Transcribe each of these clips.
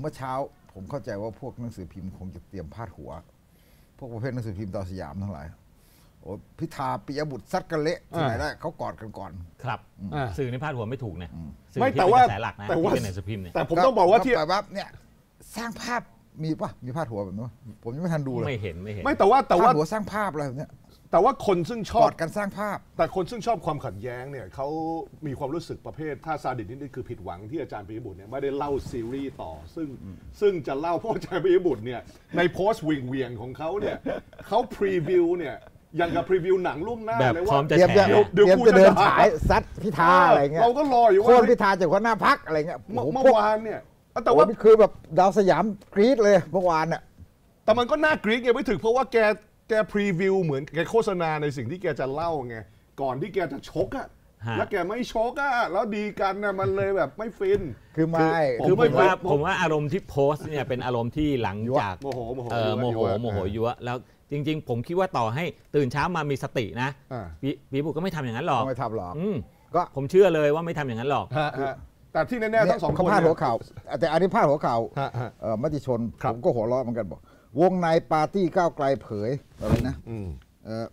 เมื่อเช้าผมเข้าใจว่าพวกหนังสือพิมพ์คงจะเตรียมพาดหัว พวกประเภทหนังสือพิมพ์ตอนสยามทั้งหลายโอ้พิธาปิยบุตรซัดกันเละที่ไหนได้เขากอดกันก่อน ครับอ่าสื่อในพาดหัวไม่ถูกเนี่ยสื่อไม่ที่แต่เป็นว่ากระแสหลักนะแต่ที่ว่าเป็นหนังสือพิมพ์เนี่ยแต่ผมต้องบอกว่าที่แปลว่าเนี่ยสร้างภาพมีปะมีพาดหัวแบบนี้ปะผมยังไม่ทันดูเลยไม่เห็นไม่เห็นไม่แต่ว่าแต่ว่าพาดหัวสร้างภาพอะไรแบบเนี้ย แต่ว่าคนซึ่งชกออบดกันสร้างภาพ แต่คนซึ่งชอบความขัดแย้งเนี่ยเขามีความรู้สึกประเภท ถ้าซาดิสนิดๆคือผิดหวังที่อาจารย์ปิยบุตรเนี่ยไม่ได้เล่าซีรีส์ต่อ ซึ่งซึ่งจะเล่าเพราะอาจารย์ปิยบุตรเนี่ยในโพสต์วิงเวียงของเขาเนี่ยเขาพรีวิวเนี่ยยังกับพรีวิวหนังล่วงหน้าแบบเลยพร้อว่า มจะเตรียมแฉ จะเดี๋ยวเตรียมกูจะจะเดินด่า ฉายซัดพิธาอะไรเงี้ยเราก็รออยู่โค่ว่านพิธาจากหัวหน้าพักอะไรเงี้ยเมื่อโอ้โหเมื่พวอกวานเนี่ยแต่แต่ว่าว่าคือแบบดาวสยามกรี๊ดเลยเมื่อวานเนี่ยแต่มันก็น่ากรี๊ดไงไม่ถึงเพราะว่าแก แกพรีวิวเหมือนแกโฆษณาในสิ่งที่แกจะเล่าไง ก่อนที่แกจะชกอะฮะแล้วแกไม่ชกอะแล้วดีกันนะมันเลยแบบไม่ฟิน คือไม่ผมคือผไม่มว่าผมผมว่าอารมณ์ที่โพสต์เนี่ยเป็นอารมณ์ที่หลังจากโมโหโมโหเออโมโหยั่วโมโหยั่วแล้วจริง ๆ ผมคิดว่าต่อให้ตื่นเช้ามามีสตินะอ่า ปีปีบุตรก็ไม่ทำอย่างนั้นหรอก ไม่ทำหรอก อืมก็ ผมเชื่อเลยว่าไม่ทำอย่างนั้นหรอก ฮะฮะแต่ที่แน่ๆทั้งสองคเขานพาดเนี่หัวยข่าวแต่อันนี้พาดหัวข่าวฮะฮะ เอ่อมติชน ครับ ผมก็หัวเราะเหมือนกันบอก วงในปาร์ตี้ก้าวไกลเผยอะไรนะอืมเอ่อ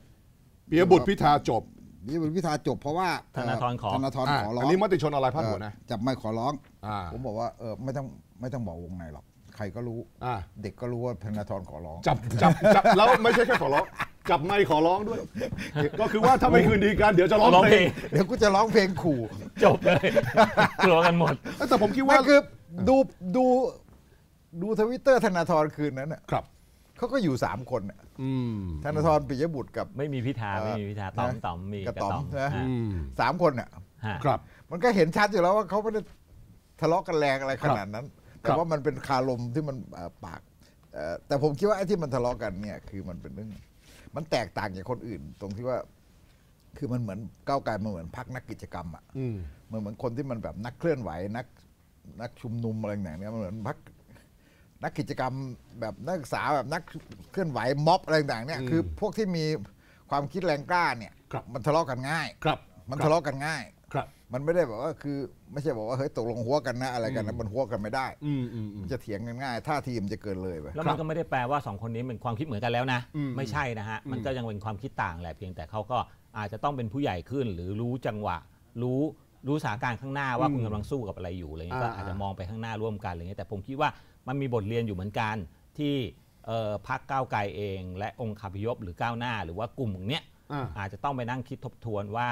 ปียบุตรพิธาจบนี่เป็นพิธาจบเพราะว่าธนาธรขอธนาธรอะขอร้องอันนี้มติชนอะไรพาดหัวนะเอ่อจับไม่ขอร้องอ่าผมบอกว่าเออไม่ต้องไม่ต้องบอกวงในหรอกใครก็รู้อ่าเด็กก็รู้ว่าธนาธรขอร้อง จับจับจับแล้วไม่ใช่แค่ขอร้อง จับไม่ขอร้องด้วย ก็คือว่าถ้าไม่คืนดีกันเดี๋ยวจะร้องร้องเพเพลลงงเดี๋ยวกูจะร้องเพลงขู่ จบเลยกลัวกันหมดแต่ผมคิดไม่ว่าคือดูดูดูทวิตเตอร์ธนาธรคืนนั้นน่ะครับ เขาก็อยู่สามคนน่ะอืมธนาธรปิยบุตรกับ ไม่มีพิธาเอ่อ ไม่มีพิธาตอมนะตอมมีกระต๋อมฮนะฮอืมสามคนน่ะ ฮะ ครับ มันก็เห็นชัดอยู่แล้วว่าเขาไม่ได้ทะเลาะกันแรงอะไรขนาดนั้นครัแต่บว่ามันเป็นคารมที่มันเอ่อปากเอ่อแต่ผมคิดว่าไอ้ที่มันทะเลาะกันเนี่ย คือมันเป็นเรื่อง มันแตกต่างจากคนอื่น ตรงที่ว่า คือมันเหมือนก้าวไกลมันเหมือนพักนักกิจกรรมอะอืม มันเหมือนคนที่มันแบบนักเคลื่อนไหวนักนักชุมนุมอะไรอย่างเงี้ยมันเหมือนพัก นักกิจกรรมแบบนักศึกษาแบบนักเคลื่อนไหวม็อบอะไรต่างๆเนี่ยอืมคือพวกที่มีความคิดแรงกล้าเนี่ยครับมันทะเลาะกันง่ายครับ มันครับทะเลาะกันง่ายครับ มันไม่ได้แบบว่าคือไม่ใช่บอกว่าเฮ้ยตกลงหัวกันนะอะไรกันอืนะมมันหัวกันไม่ได้อืมอืมอืมมันจะเถียงกันง่ายท่าทีมันจะเกินเลยไปแล้วมันก็ไม่ได้แปลว่าสองคนนี้เป็นความคิดเหมือนกันแล้วนะอืมไม่ใช่นะฮะมันก็ยังเป็นความคิดต่างแหละเพียงแต่เขาก็อาจจะต้องเป็นผู้ใหญ่ขึ้น หรือรู้จังหวะ รู้รู้สถานการณ์ข้างหน้าว่าอืมคุณกำลังสู้กับอะไรอยู่อะไรเงี้ยก็อ่าอาจจะมองไปข้างหน้าร่วมกันอะไรเงี้ยแต่ผมคิดว่า มันมีบทเรียนอยู่เหมือนกันที่เอ่อพรรคก้าวไกลเอง และองค์คาพยพหรือก้าวหน้า หรือว่ากลุ่มเนี้ยอ่าอาจจะต้องไปนั่งคิดทบทวนว่า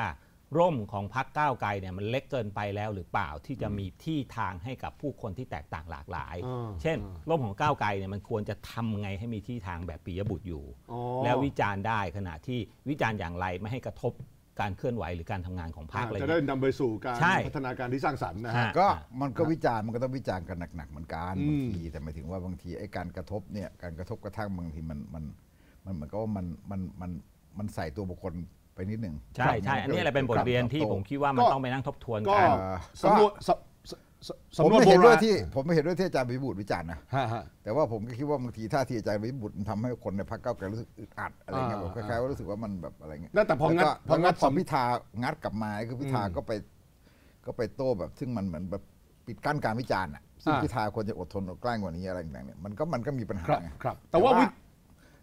ร่มของพรรคก้าวไกลเนี่ยมันเล็กเกินไปแล้วหรือเปล่าที่จะมีที่ทางให้กับผู้คนที่แตกต่างหลากหลายอ่าเช่นอ่าร่มของก้าวไกลเนี่ยมันควรจะทำไงให้มีที่ทางแบบปียบุตรอยู่อ๋อแล้ววิจารณ์ได้ขณะที่วิจารณ์อย่างไรไม่ให้กระทบ การเคลื่อนไหวหรือการทำงานของพรรคอะไรจะได้เงี้ยนำไปสู่การใช่พัฒนาการที่สร้างสรรค์นะฮะฮะก็มันก็วิจารณ์มันก็ต้องวิจารณ์กันหนักๆเหมือนกันอืมบางทีแต่หมายถึงว่าบางทีไอ้การกระทบเนี่ยการกระทบกระทั่งบางทีมันมันมันเหมือนกับว่ามันมันมันมันใส่ตัวบุคคลไปนิดหนึ่งใช่ใช่อันนี้แหละเป็นบทเรียนที่ผมคิดว่ามันต้องไปนั่งทบทวนก็กันสำนวนสสส ผมสำนวนไม่โบเห็นด้วยราณที่ผมไม่เห็นด้วยที่อาจารย์วิบูลย์วิจารณ์นะฮะฮะแต่ว่าผมก็คิดว่าบางทีท่าทีอาจารย์วิบุตรมันทำให้คนในพรรคก้าวไกลรู้สึกอึดอัดอะไรเงี้ยอ่าแบบคล้ายๆว่ารู้สึกว่ามันแบบอะไรเงี้ยนั่นแต่พองัดล้วก็พองัดแล้วก็พอสำพิธางัดกลับมาคือพิธาอืมก็ไป ก็ไปโต้แบบ ซึ่งมันเหมือนแบบปิดกั้นการวิจารณ์อะซึ่งอ่าพิธาควรจะอดทนอดกลั้นกว่านี้อะไรต่างๆเนี่ยมันก็มันก็มีปัญหาครับไงครับแต่ว่าวิ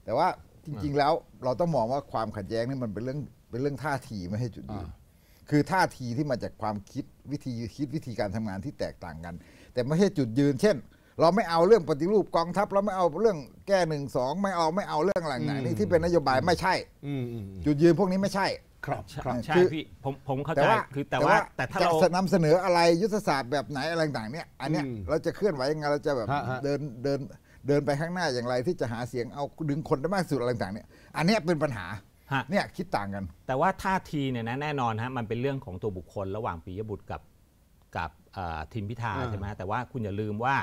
แต่ว่าจริง ๆ แล้วเราต้องมองว่าความขัดแย้งนี่มันเป็นเรื่องเป็นเรื่องท่าทีไม่ใช่จุดยืนอ่า คือท่าทีที่มาจากความคิดวิธีคิดวิธีการทำงานที่แตกต่างกัน แต่ไม่ใช่จุดยืน เช่น เราไม่เอาเรื่องปฏิรูปกองทัพ เราไม่เอาเรื่องแก้หนึ่งสองไม่เอาไม่เอาเรื่องอะไรต่างๆนี่ที่เป็นนโยบายไม่ใช่อืมอืมอืมจุดยืนพวกนี้ไม่ใช่ ครับครับใช่คือพี่ผมผมเข้าแต่ใจว่าคือแต่ว่าแต่ถ้าเราจะนำเสนออะไรยุทธศาสตร์แบบไหนอะไรต่างๆเนี่ย อันเนี้ยอืมเราจะเคลื่อนไหวยังไงเราจะแบบฮะฮะเดินเดินเดินไปข้างหน้าอย่างไรที่จะหาเสียงเอาดึงคนได้มากที่สุดอะไรต่างๆเนี่ย อันเนี้ยเป็นปัญหา ฮะ เนี่ยคิดต่างกัน แต่ว่าท่าทีเนี่ยนะแน่นอนฮะมันเป็นเรื่องของตัวบุคคลระหว่างปียบุตรกับกับเอ่อทีมพิธาอ่า ใช่ไหมแต่ว่าคุณอย่าลืมว่า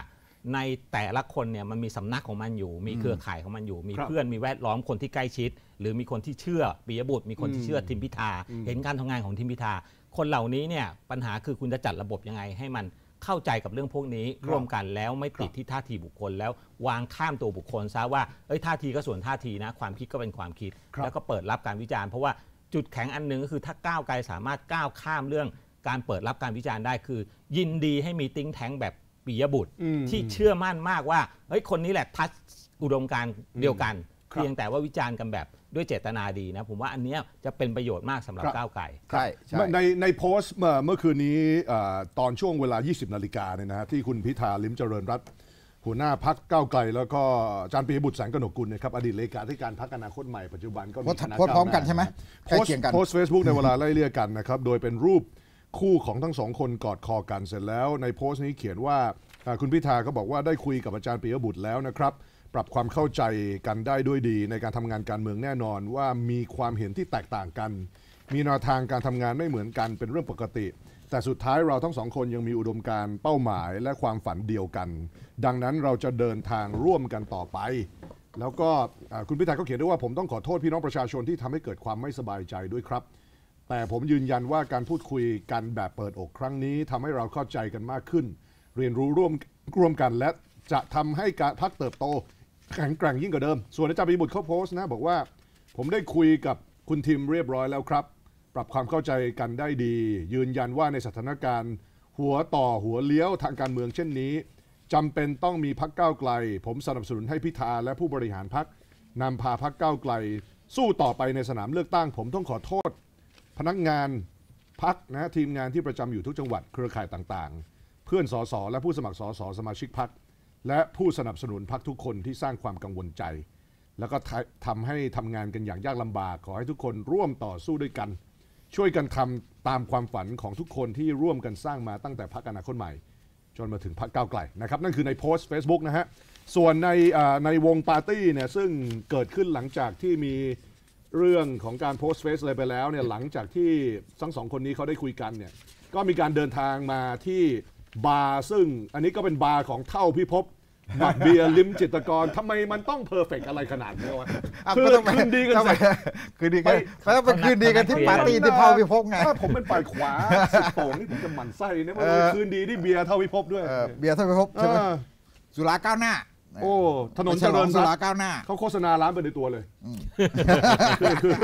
ในแต่ละคนเนี่ยมันมีสำนักของมันอยู่ มีเครือข่ายของมันอยู่ มีครับเพื่อนมีแวดล้อมคนที่ใกล้ชิด หรือมีคนที่เชื่อปียบุตร มีคนที่เชื่ออืมทีมพิธาอืมเห็นการทำงานของทีมพิธา คนเหล่านี้เนี่ยปัญหาคือคุณจะจัดระบบยังไงให้มัน เข้าใจกับเรื่องพวกนี้ร่วมกันแล้วไม่ติดที่ท่าทีบุคคล แล้ววางข้ามตัวบุคคลซะว่าเอ้ยท่าทีก็ส่วนท่าทีนะ ความคิดก็เป็นความคิดครับแล้วก็เปิดรับการวิจารณ์เพราะว่าจุดแข็งอันหนึ่งก็คือถ้าก้าวไกลสามารถก้าวข้ามเรื่องการเปิดรับการวิจารณ์ได้คือ ยินดีให้มีติ้งแท้งแบบปิยบุตรอืมที่เชื่อมั่นมากว่าเฮ้ยคนนี้แหละ touch อุดมการณ์เดียวกันครับ เพียงแต่ว่าวิจารณ์กันแบบด้วยเจตนาดีนะ ผมว่าอันเนี้ยจะเป็นประโยชน์มากสำหรับครับก้าวไกลใช่ใช่ในในโพสต์เมื่อเมื่อคืนนี้เอ่อตอนช่วงเวลา 20 นาฬิกาเนี่ยนะฮะที่คุณพิธาลิมเจริญรัตน์หัวหน้าพรรคก้าวไกล แล้วก็อาจารย์ปิยบุตรแสงกนกกุลนะครับอดีตเลขาธิการพรรคอนาคตใหม่ปัจจุบันก็มีโพสต์คณะโพสต์พร้อมกันก้าวหาใช่ไหมโพใกล้สต์เคียงกันโพสต์เฟซบุ๊กในเวลาไล่เลี่ยกันนะครับโดยเป็นรูปคู่ของทั้งสองคนกอดคอกันเสร็จแล้ว ในโพสต์นี้เขียนว่าอ่าคุณพิธาก็บอกว่าได้คุยกับอาจารย์ปียบุตรแล้วนะครับ ปรับความเข้าใจกันได้ด้วยดีในการทำงานการเมืองแน่นอน ว่ามีความเห็นที่แตกต่างกัน มีแนวทางการทำงานไม่เหมือนกันเป็นเรื่องปกติ แต่สุดท้ายเราทั้งสองคนยังมีอุดมการเป้าหมายและความฝันเดียวกัน ดังนั้นเราจะเดินทางร่วมกันต่อไป แล้วก็คุณพิธาก็เขียนด้วยว่าผมต้องขอโทษพี่น้องประชาชนที่ทำให้เกิดความไม่สบายใจด้วยครับ แต่ผมยืนยันว่าการพูดคุยกันแบบเปิดอกครั้งนี้ทำให้เราเข้าใจกันมากขึ้น เรียนรู้ร่วมร่วมกันและจะทำให้การพักเติบโต แข็งแกร่งยิ่งกว่าเดิม ส่วนอาจารย์ปีบุตรเขาโพสต์นะบอกว่า ผมได้คุยกับคุณทิมเรียบร้อยแล้วครับ ปรับความเข้าใจกันได้ดี ยืนยันว่าในสถานการณ์ หัวต่อหัวเลี้ยวทางการเมืองเช่นนี้จำเป็นต้องมีพักก้าวไกล ผมสนับสนุนให้พิธาและผู้บริหารพักนำพาพักก้าวไกล สู้ต่อไปในสนามเลือกตั้ง ผมต้องขอโทษ พนักงานพักนะทีมงานที่ประจำอยู่ทุกจังหวัดเครือข่ายต่างๆ เพื่อนสสและผู้สมัครสสสมาชิกพัก และผู้สนับสนุนพักทุกคนที่สร้างความกังวลใจ แล้วก็ทำให้ทำงานกันอย่างยากลำบาก ขอให้ทุกคนร่วมต่อสู้ด้วยกัน ช่วยกันทำตามความฝันของทุกคนที่ร่วมกันสร้างมาตั้งแต่พักอนาคตใหม่ จนมาถึงพักก้าวไกลนะครับ นั่นคือในโพสต์ Facebook นะฮะส่วนในในวงปาร์ตี้เนี่ยซึ่งเกิดขึ้นหลังจากที่มีเรื่องของการโพสต์เฟซอะไรไปแล้วเนี่ยหลังจากที่ทั้งสองคนนี้เขาได้คุยกันเนี่ยก็มีการเดินทางมาที่ บาร์ซึ่งอันนี้ก็เป็นบาร์ของเท่าพิภพบักเบียร์ลิมจิตรกรทำไมมันต้อง perfect อะไรขนาดนี้วะอ้าวคือก็ต้องไปคืนดีกันต้องเสไปร็จคืนดีกันไปแล้วไปคืนดีกันที่ปาร์ตี้ที่เท่าพิภพไงถ้าผมเป็นฝ่ายขวาสุดโต่งนี่ผมจะหมั่นไส้นะมันเออคืนดีที่เบียร์เท่าพิภพด้วยเออเบียร์เท่าพิภพใช่ไหมเออสุราก้าวหน้าโอ้ถนนไปเจฉลริองญสุรัราตน์ก้าวหน้าเขาโฆษณาร้านไปในตัวเลย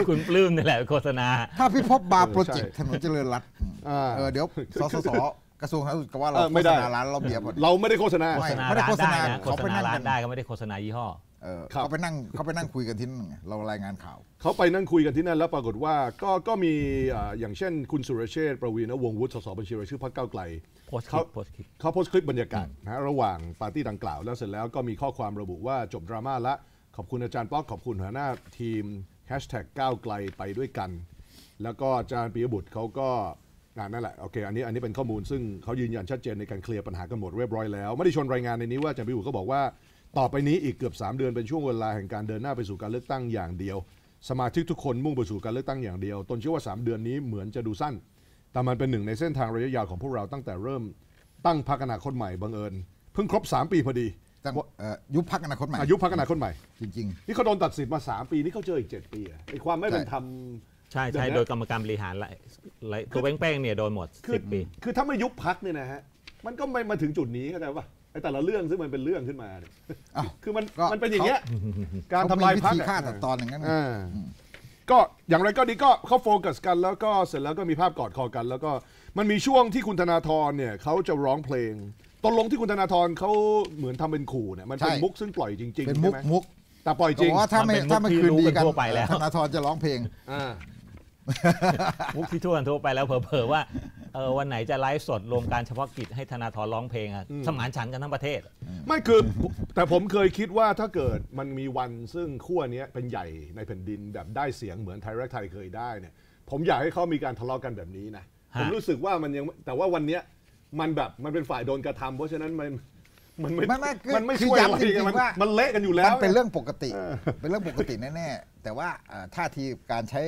คุณปลื้มนี่แหละโฆษณา ถ้าพิภพบาร์เออโปรเจกต์ใช่ถนนเจริญรัตน์อ่าเออเดี๋ยวสสส กระทรวงสาธารณสุขก็ว่าเราเออไม่โฆได้ษณาร้านเราเบียร์หมด เราไม่ได้โฆษณา ไม่โฆษณาไม่ได้ร้านโฆษได้ณานะโฆเขาษไปณานั่งร้ากันนได้ก็ไม่ได้โฆษณายี่ห้อ เออครับ เขาไปนั่งเขาไปนั่งคุยกันที่นั่นไงเรารายงานข่าว เขาไปนั่งคุยกันที่นั่นแล้วปรากฏว่าก็ก็มีอ่าอย่างเช่น คุณสุรเชษฐ์ประวีณวงศ์วุฒิสสบัญชีรายชื่อพรรคก้าวไกล โพสต์คลิเขาปโพสต์คลิป เขาโพสต์คลิปบรรยากาศนะฮะระหว่างปาร์ตี้ดังกล่าวแล้วเสร็จแล้วก็มีข้อความระบุว่าจบดราม่าละขอบคุณอาจารย์ป๊อกขอบคุณหัวหน้าทีมแฮชแท็กก้าวไกลไปด้วยกัน แล้วก็อาจารย์ปิยบุตรเขาก็งา นนั่นแหละโอเคอันนี้อันนี้เป็นข้อมูลซึ่งเขายืนยันชัดเจนในการเคลียร์ปัญหากันหมดเรียบร้อยแล้วไม่ได้ชวนรายงานในนี้ว่าอาจารย์ปิยบุตรก็บอกว่าต่อไปนี้อีกเกือบ 3 เดือนเป็นช่วงเวลาแห่งการเดินหน้าไปสู่การเลือกตั้งอย่างเดียว สมาชิกทุกคนมุ่งไปสู่การเลือกตั้งอย่างเดียว ตนเชื่อว่า 3 เดือนนี้เหมือนจะดูสั้น แต่มันเป็นหนึ่งในเส้นทางระยะยาวของพวกเราตั้งแต่เริ่มตั้งพรรคอนาคตใหม่บังเอิญเพิ่งครบ 3 ปีพอดีตั้งเอ่อยุบพักอนาคตใหม่อายุพรรคอนาคตใหม่จริงนี่เขาโดนตัดสิทธิ์มา 3 ปีนี่เขาเจออีก 7 ปีอะไอ้ความไม่เป็นธรรม ใช่ใช่เดี๋ยวนะโดยกรรมการบริหารหลายหลายตัวเป้งๆเนี่ยโดนหมดคือสิบปี คือถ้าไม่ยุบพักเนี่ยนะฮะมันก็ไม่มาถึงจุดนี้เข้าใจป่ะไอ้แต่ละเรื่องซึ่งมันเป็นเรื่องขึ้นมาเนี่ยอ้าว คือมันก็ มันเป็นอย่างเงี้ยๆการเขทำลายมีพักวิธีอะฆ่าตัดตอนอย่างนั้น อ่าก็อย่างไรก็ดีก็เขาโฟกัสกันแล้วก็เสร็จแล้วก็มีภาพกอดคอกัน แล้วก็มันมีช่วงที่คุณธนาธรเนี่ยเขาจะร้องเพลงตกลงที่คุณธนาธรเขาเหมือนทำเป็นขู่เนี่ยมันเป็นใช่ มุกซึ่งปล่อยจริงๆเป็นมุกใช่ไหมุกแต่ปล่อยจริงบอกว่าถ้าไม่มันเป็นมุกถ้าไม่คืนดีที่รู้กักันนทั่วไปแล้ว ธนาธรจะร้องเพลง อ่า มุกที่ทั่วกันทั่วไปแล้วเผลอๆว่าเออวันไหนจะไลฟ์สดรวมการเฉพาะกิจให้ธนาธรร้องเพลงอะสมานฉันท์กันทั้งประเทศ ไม่คือ แต่ผมเคยคิดว่าถ้าเกิดมันมีวันซึ่งขั้วเนี้ยเป็นใหญ่ในแผ่นดินแบบได้เสียงเหมือนไทยรักไทยเคยได้เนี่ย ผมอยากให้เขามีการทะเลาะกันแบบนี้นะ ฮะ ผมรู้สึกว่ามันยังแต่ว่าวันเนี้ยมันแบบมันเป็นฝ่ายโดนกระทำเพราะฉะนั้นมันมันไม่ไม่ไม่คือมันไม่คือช่วยอะไรย้ำจริงๆมันว่ามันเละกันอยู่แล้มัวนเป็นเรื่องปกติ เป็นเรื่องปกติแน่ๆแต่ว่าเอ่อท่าทีการใช้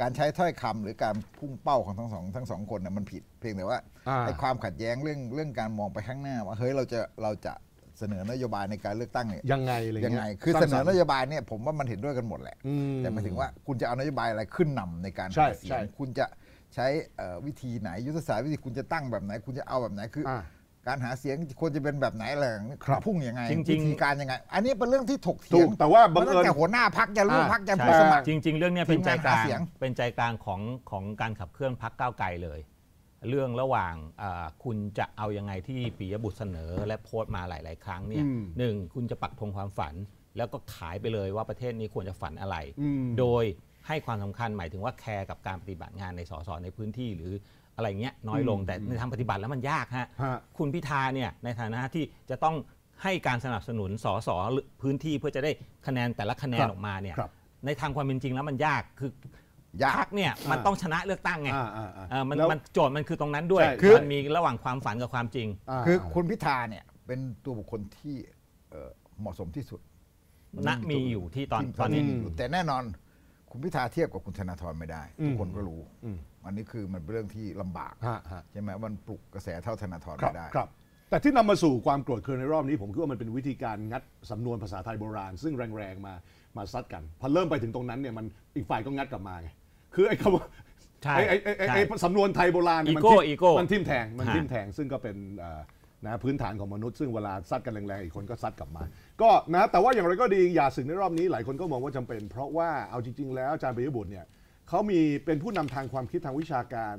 การใช้ถ้อยคำหรือการพุ่งเป้าของทั้งสองทั้งสองคนน่ะมันผิด เพียงแต่ว่าอ่าไอ้ความขัดแย้งเรื่องเรื่องการมองไปข้างหน้าว่าเฮ้ยเราจะเราจะเสนอนโยบายในการเลือกตั้งเนี่ยยังไงอะไรยังเงี้ไงยคือสเสร้างนสอรรค์นโยบายเนี่ยผมว่ามันเห็นด้วยกันหมดแหละอืมแต่หมายถึงว่าคุณจะเอานโยบายอะไรขึ้นนำในการใช่หาเสีใช่ยงคุณจะใช้เอ่อวิธีไหนยุทธศาสตร์วิธีคุณจะตั้งแบบไหน คุณจะเอาแบบไหนคือออ่า การหาเสียงควรจะเป็นแบบไหนอะไรอย่างนี้ครับพุ่งยังไงจริงๆ วิธีการยังไง อันนี้เป็นเรื่องที่ถกถูเถียกงแต่ว่าบังตั้เอิงญแต่หัวหน้าพักจะลูกอ่าพักจะใช่ผู้สมัคร จริง ๆ เรื่องเนี้ยเป็นใจกลางทีมงานหาเสียง เป็นใจกลางของของการขับเคลื่อนพักก้าวไกลเลย เรื่องระหว่างเอ่อคุณจะเอายังไงที่ปิยบุตรเสนอและโพสต์มาหลาย ๆ ครั้งเนี่ยอืม หนึ่งคุณจะปักธงความฝัน แล้วก็ขายไปเลยว่าประเทศนี้ควรจะฝันอะไร อืม โดยให้ความสำคัญหมายถึงว่าแคร์กับการปฏิบัติงานในสสในพื้นที่ หรือ อะไรเงี้ยน้อยลงอืมแต่ในทางปฏิบัติแล้วมันยากฮะฮะคุณพิธาเนี่ยในฐานะที่จะต้องให้การสนับสนุนสสหรือพื้นที่เพื่อจะได้คะแนนแต่ละคะแนนครับออกมาเนี่ยครับในทางความเป็นจริงแล้วมันยากคือยากพรรคเนี่ยมันอ่าต้องชนะเลือกตั้งไงอ่าอ่าอ่าเออมันแล้วมันโจทย์มันคือตรงนั้นด้วยใช่คือมันมีระหว่างความฝันกับความจริงาคือคุณพิธาเนี่ยเป็นตัวบุคคลที่เอ่อเหมาะสมที่สุดณมีอยู่ที่ตอนที่ตอนนี้มียู่แต่แน่นอน คุณพิธาเทียบกับคุณธนาธรไม่ได้ ทุกคนก็รู้ อืมอันนี้คือมันเป็นเรื่องที่ลำบากฮะฮะ ใช่ไหมมันปลุกกระแสเท่าธนาธรครับไม่ได้ ครับ แต่ที่นำมาสู่ความโกรธเคืองในรอบนี้ ผมคิดว่ามันเป็นวิธีการงัดสำนวนภาษาไทยโบราณ ซึ่งแรงๆมามาซัดกัน พอเริ่มไปถึงตรงนั้นเนี่ยมันอีกฝ่ายก็งัดกลับมาไงคือไอ้คำว่าใช่ไอ้ไอ้ไอ้ไอ้ใช่ไอ้สำนวนไทยโบราณเนี่ยมันอีโก้ทิ่มอีโก้มันทิ่มแทงมันฮะ ทิ่มแทงซึ่งก็เป็นเอ่อนะพื้นฐานของมนุษย์ซึ่งเวลาซัดกันแรงๆอีกคนก็ซัดกลับมา ก็นะแต่ว่าอย่างไรก็ดีอย่าสึกในรอบนี้หลายคนก็มองว่าจำเป็น เพราะว่าเอาจริงๆแล้วอาจารย์ปิยบุตรเนี่ย เขามีเป็นผู้นำทางความคิดทางวิชาการ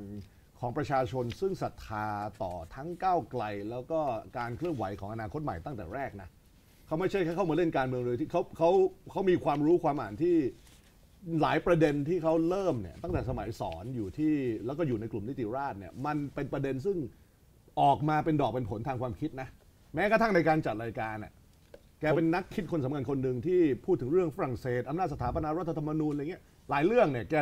ของประชาชนซึ่งศรัทธาต่อทั้งก้าวไกล แล้วก็การเคลื่อนไหวของอนาคตใหม่ตั้งแต่แรกนะเขาไม่ใช่แค่เข้ามาเล่นการเมืองเลยที่เขาเขาเขามีความรู้ความอ่านที่หลายประเด็นที่เขาเริ่มเนี่ยตั้งแต่สมัยสอนอยู่ที่แล้วก็อยู่ในกลุ่มนิติราษฎร์เนี่ยมันเป็นประเด็นซึ่งออกมาเป็นดอกเป็นผลทางความคิดนะแม้กระทั่งในการจัดรายการน่ะแกเป็นนักคิดคนสำคัญคนหนึ่งที่พูดถึงเรื่องฝรั่งเศสอำนาจสถาปนารัฐธรรมนูญอะไรเงี้ย หลายเรื่องเนี่ยแก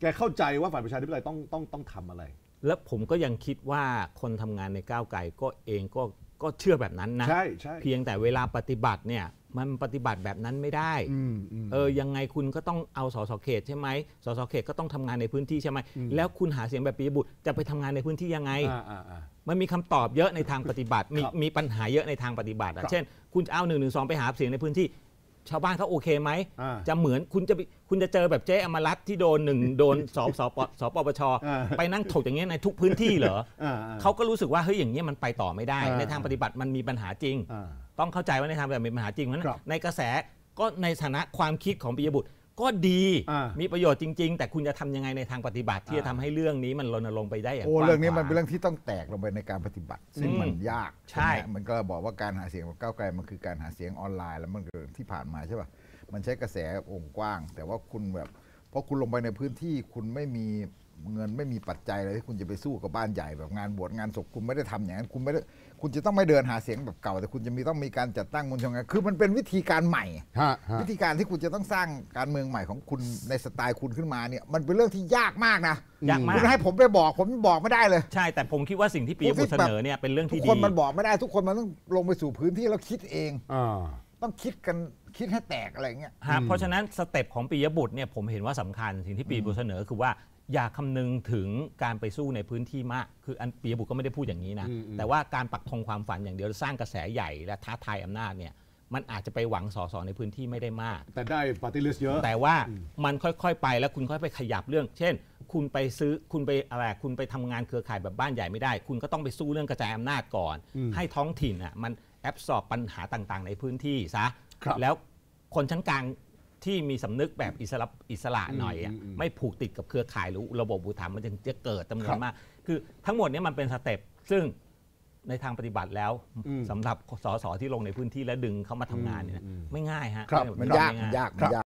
แกเข้าใจว่าฝ่ายประชาธิปไตยต้องต้องต้องทำอะไร แล้วผมก็ยังคิดว่าคนทำงานในก้าวไกลก็เองก็ก็เชื่อแบบนั้นนะ ใช่ใช่เพียงแต่เวลาปฏิบัติเนี่ยมันปฏิบัติแบบนั้นไม่ได้ อืมอืม เออยังไงคุณก็ต้องเอาสสเขตใช่ไหมสสเขตก็ต้องทำงานในพื้นที่ใช่ไหมแล้วคุณหาเสียงแบบปียบุตรจะไปทำงานในพื้นที่ยังไง อ่าอ่าอ่า มันมีคำตอบเยอะในทางปฏิบัติ มีครับมีปัญหาเยอะในทางปฏิบัติครัอะบเช่น คุณจะเอาหนึ่งหนึ่งสองไปหาเสียงในพื้นที่ ชาวบ้านเขาโอเคไหม อ่าจะเหมือนคุณจะไปคุณจะเจอแบบเจ๊อมรัตน์ที่โดนหนึ่งโดนสสปสปปชอ่า ไปนั่งถกอย่างเงี้ยในทุกพื้นที่เหรอ อ่าอ่า เขาก็รู้สึกว่าเฮ้ยอย่างเงี้ยมันไปต่อไม่ได้ อ่า ในทางปฏิบัติมันมีปัญหาจริง อ่า ต้องเข้าใจว่าในทางปฏิบัติมีปัญหาจริงเพราะฉะครันั้บนในกระแสก็ในฐานะความคิดของปิยบุตร ก็ดีอ่ามีมีประโยชน์จริง ๆ แต่คุณจะทำยังไงในทางปฏิบัติ ที่จะทำให้เรื่องนี้มันรณรงค์ไปได้อย่างโอ้กว้างเรื่องนี้ขวามันเป็นเรื่องที่ต้องแตกลงไปในการปฏิบัติ ซึ่งอืมมันยากใช่ ไหมมันก็บอกว่าการหาเสียงของก้าวไกลมันคือการหาเสียงออนไลน์แล้วมันเกิดที่ผ่านมาใช่ป่ะมันใช้กระแสองค์กว้าง แต่ว่าคุณแบบเพราะคุณลงไปในพื้นที่คุณไม่มี เงินไม่มีปัจจัยอะไรที่คุณจะไปสู้กับบ้านใหญ่แบบงานบวชงานศพคุณไม่ได้ทำอย่างนั้นคุณไม่ได้คุณจะต้องไม่เดินหาเสียงแบบเก่า แต่คุณจะมีต้องมีการจัดตั้งมวลชนกันคือมันเป็นวิธีการใหม่ฮะฮะวิธีการที่คุณจะต้องสร้างการเมืองใหม่ของคุณในสไตล์คุณขึ้นมาเนี่ยมันเป็นเรื่องที่ยากมากนะยากมากคุณให้ผมไปบอกผมบอกไม่ได้เลย ใช่แต่ผมคิดว่าสิ่งที่ปียบุตรเสนอเนี่ยเป็นเรื่องทุกที่คดีนมันบอกไม่ได้ทุกคนมันต้องลงไปสู่พื้นที่แล้วคิดเองอ่าต้องคิดกันคิดให้แตกอะไรเงี้ยฮะเพราะฉะนั้น step ของปิยบุตรเนี่ยผมเห็นว่าสำคัญสิ่งที่ปิยบุตรเสนอคือว่า อย่าคำนึงถึงการไปสู้ในพื้นที่มาก คืออันปิยบุตรก็ไม่ได้พูดอย่างนี้นะอืมอืมแต่ว่าการปักธงความฝันอย่างเดียวสร้างกระแสใหญ่และท้าทายอำนาจเนี่ยมันอาจจะไปหวังสอสอในพื้นที่ไม่ได้มาก แต่ได้ party list เยอะ แต่ว่ามันค่อยๆไปแล้วคุณค่อยไปขยับเรื่อง เช่น คุณไปซื้อคุณไปอะไรคุณไปทำงานเครือข่ายแบบบ้านใหญ่ไม่ได้ คุณก็ต้องไปสู้เรื่องกระจายอำนาจก่อนอืมให้ท้องถิ่นอะมันแอบสอบปัญหาต่างๆ ในพื้นที่ซะครับแล้วคนชั้นกลาง ที่มีสำนึกแบบอิสระอิสระหน่อยอะอืมอืมไม่ผูกติดกับเครือข่ายหรือระบบอุปถัมภ์มันจึงจะเกิดจำนวครันบมาก คือทั้งหมดเนี้มันเป็นสเต็ปซึ่งในทางปฏิบัติแล้วอืมสำหรับสสที่ลงในพื้นที่และดึงเข้ามาทำงานเนี่ยนะอืมไม่ง่ายฮะครับมันไยากไมันยากครัมันบยาก